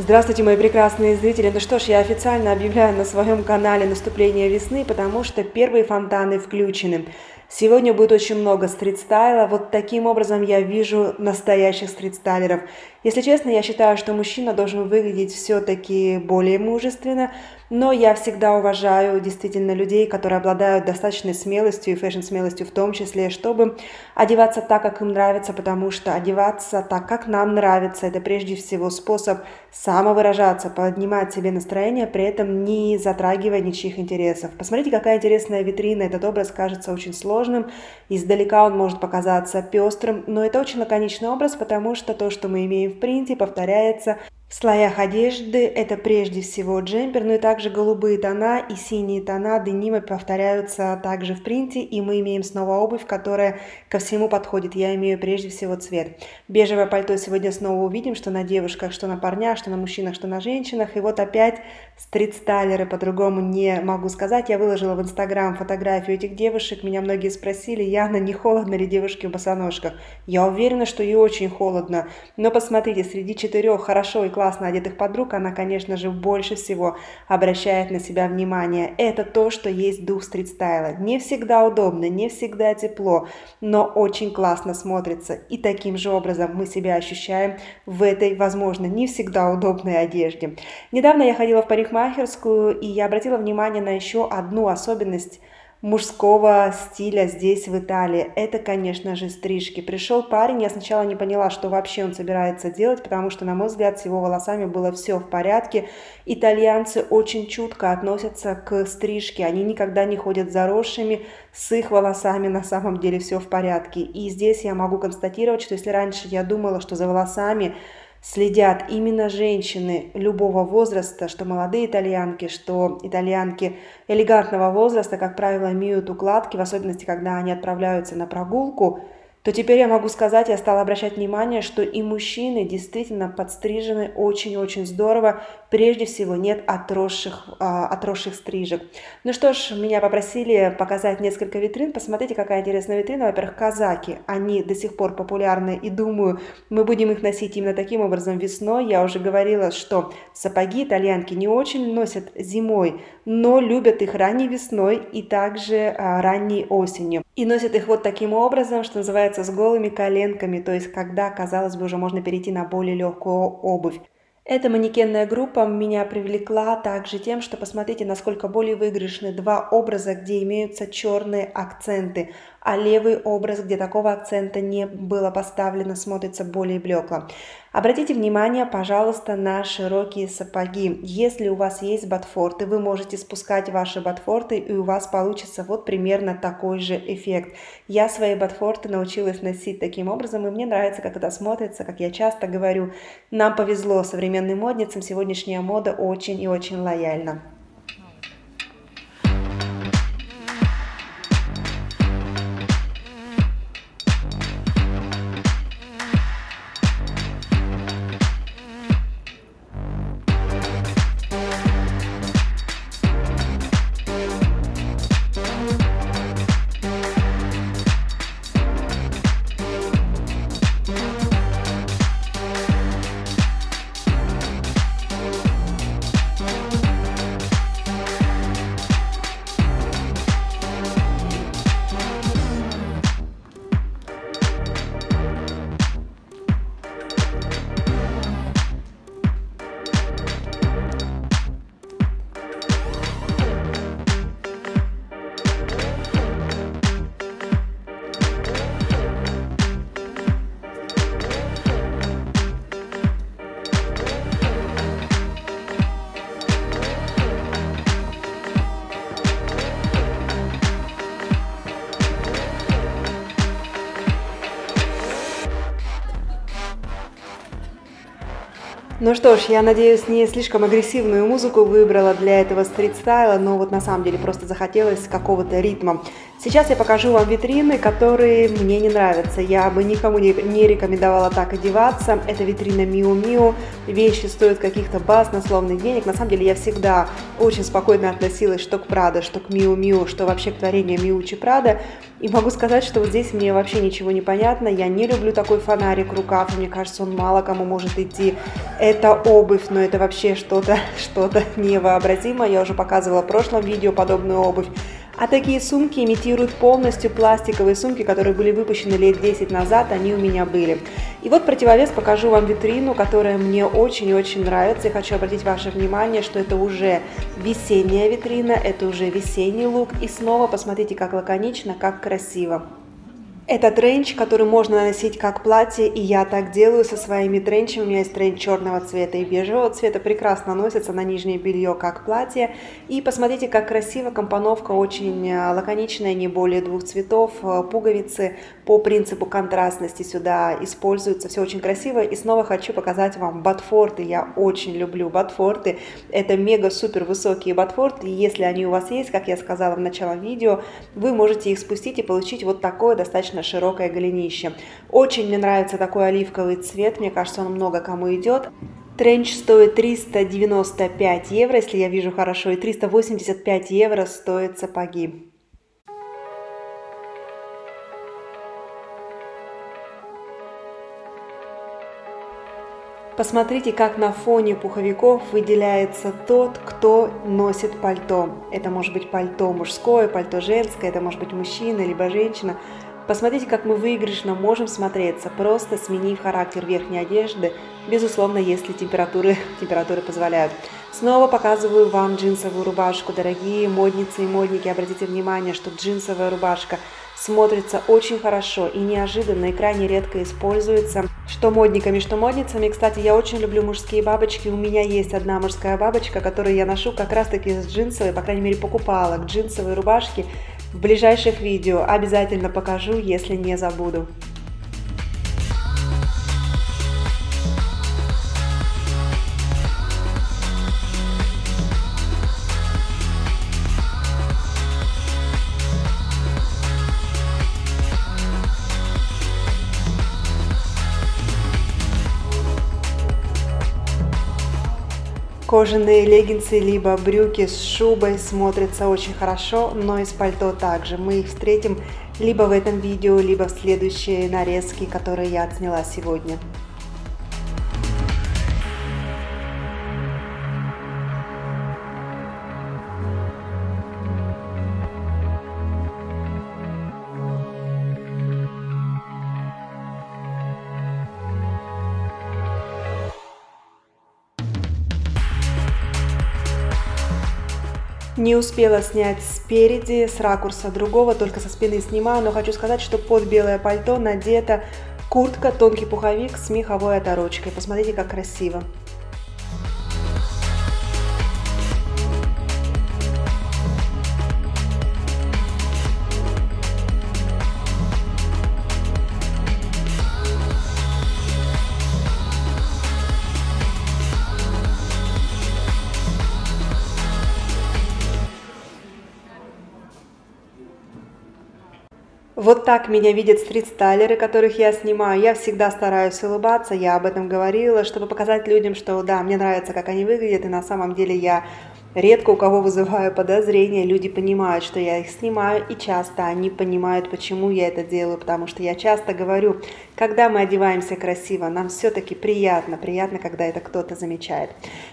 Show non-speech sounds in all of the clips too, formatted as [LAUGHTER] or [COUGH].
Здравствуйте, мои прекрасные зрители. Ну что ж, я официально объявляю на своем канале наступление весны, потому что первые фонтаны включены. Сегодня будет очень много стрит-стайла. Вот таким образом я вижу настоящих стрит-стайлеров. Если честно, я считаю, что мужчина должен выглядеть все-таки более мужественно, но я всегда уважаю действительно людей, которые обладают достаточной смелостью и фэшн-смелостью в том числе, чтобы одеваться так, как им нравится, потому что одеваться так, как нам нравится, это прежде всего способ самовыражаться, поднимать себе настроение, при этом не затрагивая ничьих интересов. Посмотрите, какая интересная витрина. Этот образ кажется очень сложным. Издалека он может показаться пестрым, но это очень лаконичный образ, потому что то, что мы имеем в принте, повторяется в слоях одежды это прежде всего джемпер, но и также голубые тона и синие тона денима повторяются также в принте, и мы имеем снова обувь, которая ко всему подходит. Я имею прежде всего цвет. Бежевое пальто сегодня снова увидим, что на девушках, что на парнях, что на мужчинах, что на женщинах. И вот опять стрит-стайлеры, по-другому не могу сказать. Я выложила в Инстаграм фотографию этих девушек. Меня многие спросили, Яна, не холодно ли девушке в босоножках? Я уверена, что ей очень холодно. Но посмотрите, среди четырех хорошо и классно одетых подруг, она, конечно же, больше всего обращает на себя внимание. Это то, что есть дух стрит-стайла. Не всегда удобно, не всегда тепло, но очень классно смотрится. И таким же образом мы себя ощущаем в этой, возможно, не всегда удобной одежде. Недавно я ходила в парикмахерскую, и я обратила внимание на еще одну особенность – мужского стиля здесь, в Италии. Это, конечно же, стрижки. Пришел парень, я сначала не поняла, что вообще он собирается делать, потому что, на мой взгляд, с его волосами было все в порядке. Итальянцы очень чутко относятся к стрижке. Они никогда не ходят заросшими, с их волосами на самом деле все в порядке. И здесь я могу констатировать, что если раньше я думала, что за волосами следят именно женщины любого возраста, что молодые итальянки, что итальянки элегантного возраста, как правило, имеют укладки, в особенности, когда они отправляются на прогулку – то теперь я могу сказать, я стала обращать внимание, что и мужчины действительно подстрижены очень-очень здорово. Прежде всего нет отросших, а, отросших стрижек. Ну что ж, меня попросили показать несколько витрин. Посмотрите, какая интересная витрина. Во-первых, казаки. Они до сих пор популярны и думаю, мы будем их носить именно таким образом весной. Я уже говорила, что сапоги итальянки не очень носят зимой, но любят их ранней весной и также а, ранней осенью. И носят их вот таким образом, что называется с голыми коленками, то есть когда, казалось бы, уже можно перейти на более легкую обувь. Эта манекенная группа меня привлекла также тем, что посмотрите, насколько более выигрышны два образа, где имеются черные акценты а левый образ, где такого акцента не было поставлено, смотрится более блекло. Обратите внимание, пожалуйста, на широкие сапоги. Если у вас есть ботфорты, вы можете спускать ваши ботфорты, и у вас получится вот примерно такой же эффект. Я свои ботфорты научилась носить таким образом, и мне нравится, как это смотрится, как я часто говорю. Нам повезло современным модницам, сегодняшняя мода очень и очень лояльна. Ну что ж, я надеюсь, не слишком агрессивную музыку выбрала для этого стрит-стайла, но вот на самом деле просто захотелось какого-то ритма. Сейчас я покажу вам витрины, которые мне не нравятся. Я бы никому не, рекомендовала так одеваться. Это витрина Miu Miu. Вещи стоят каких-то баснословных денег. На самом деле я всегда очень спокойно относилась что к Prada, что к Miu Miu, что вообще к творению Миучи Prada. И могу сказать, что вот здесь мне вообще ничего не понятно. Я не люблю такой фонарик рукав. Мне кажется, он мало кому может идти. Это обувь, но это вообще что-то [LAUGHS] что, -то, невообразимое. Я уже показывала в прошлом видео подобную обувь. А такие сумки имитируют полностью пластиковые сумки, которые были выпущены лет 10 назад, они у меня были. И вот противовес покажу вам витрину, которая мне очень-очень нравится. И хочу обратить ваше внимание, что это уже весенняя витрина, это уже весенний лук. И снова посмотрите, как лаконично, как красиво. Это тренч, который можно носить как платье, и я так делаю со своими тренчами. У меня есть тренч черного цвета и бежевого цвета, прекрасно носится на нижнее белье как платье. И посмотрите, как красиво, компоновка очень э, лаконичная, не более двух цветов, э, пуговицы по принципу контрастности сюда используются, все очень красиво. И снова хочу показать вам ботфорты, я очень люблю ботфорты. Это мега-супер высокие ботфорты, и если они у вас есть, как я сказала в начале видео, вы можете их спустить и получить вот такое достаточно достаточно широкое голенище. Очень мне нравится такой оливковый цвет, мне кажется, он много кому идет. Тренч стоит 395 евро, если я вижу хорошо, и 385 евро стоят сапоги. Посмотрите, как на фоне пуховиков выделяется тот, кто носит пальто. Это может быть пальто мужское, пальто женское, это может быть мужчина, либо женщина. Посмотрите, как мы выигрышно можем смотреться, просто сменив характер верхней одежды, безусловно, если температуры, [LAUGHS] температуры позволяют. Снова показываю вам джинсовую рубашку. Дорогие модницы и модники, обратите внимание, что джинсовая рубашка смотрится очень хорошо и неожиданно, и крайне редко используется. Что модниками, что модницами. Кстати, я очень люблю мужские бабочки. У меня есть одна мужская бабочка, которую я ношу как раз-таки с джинсовой, по крайней мере, покупала к джинсовой рубашке в ближайших видео обязательно покажу, если не забуду. Кожаные леггинсы либо брюки с шубой смотрятся очень хорошо, но и с пальто также. Мы их встретим либо в этом видео, либо в следующей нарезке, которые я отсняла сегодня. Не успела снять спереди, с ракурса другого, только со спины снимаю, но хочу сказать, что под белое пальто надета куртка, тонкий пуховик с меховой оторочкой. Посмотрите, как красиво. Вот так меня видят стрит-стайлеры, которых я снимаю. Я всегда стараюсь улыбаться, я об этом говорила, чтобы показать людям, что да, мне нравится, как они выглядят, и на самом деле я Редко у кого вызываю подозрения, люди понимают, что я их снимаю, и часто они понимают, почему я это делаю, потому что я часто говорю, когда мы одеваемся красиво, нам все-таки приятно, приятно, когда это кто-то замечает.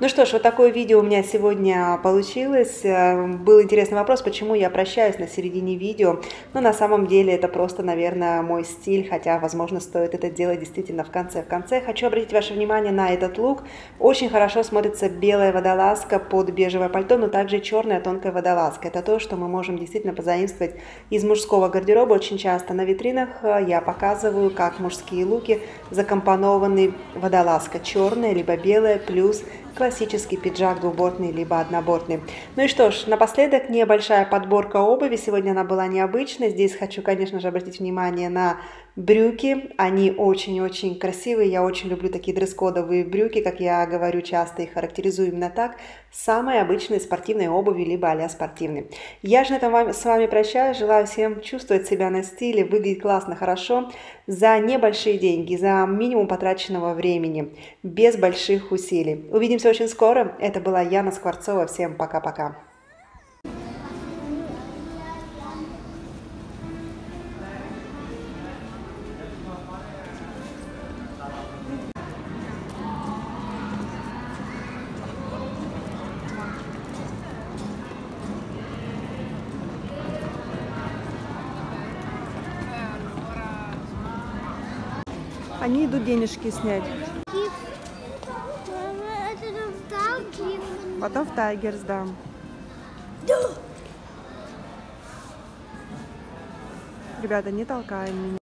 Ну что ж, вот такое видео у меня сегодня получилось. Э, был интересный вопрос, почему я прощаюсь на середине видео, но на самом деле это просто, наверное, мой стиль, хотя, возможно, стоит это делать действительно в конце. В конце хочу обратить ваше внимание на этот лук. Очень хорошо смотрится белая водолазка под бежевое пальто, но также черная тонкая водолазка. Это то, что мы можем действительно позаимствовать из мужского гардероба. Очень часто на витринах э, я показываю, как мужские луки закомпонованы водолазка черная, либо белая, плюс классический пиджак двубортный, либо однобортный. Ну и что ж, напоследок небольшая подборка обуви. Сегодня она была необычной. Здесь хочу, конечно же, обратить внимание на брюки. Они очень-очень красивые. Я очень люблю такие дресс-кодовые брюки, как я говорю часто их характеризую именно так. Самые обычные спортивные обуви, либо а спортивные. Я же на этом с вами прощаюсь. Желаю всем чувствовать себя на стиле, выглядеть классно, хорошо, за небольшие деньги, за минимум потраченного времени, без больших усилий. Увидимся очень скоро. Это была Яна Скворцова. Всем пока-пока. Они идут денежки снять. Потом в Тайгерс, да. Ребята, не толкаем меня.